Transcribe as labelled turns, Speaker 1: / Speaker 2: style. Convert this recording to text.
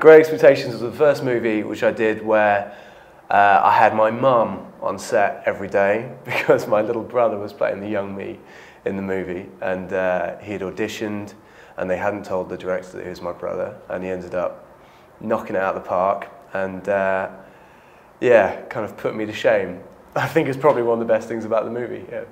Speaker 1: Great Expectations was the first movie which I did where uh, I had my mum on set every day because my little brother was playing the young me in the movie and uh, he had auditioned and they hadn't told the director that he was my brother and he ended up knocking it out of the park and uh, yeah, kind of put me to shame. I think it's probably one of the best things about the movie, yeah.